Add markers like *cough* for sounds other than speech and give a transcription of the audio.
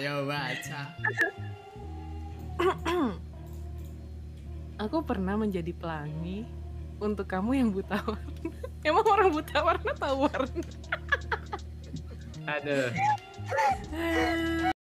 Ayo baca. Aku pernah menjadi pelangi untuk kamu yang buta warna. *laughs* Emang orang buta warna tahu warna? Aduh. *laughs*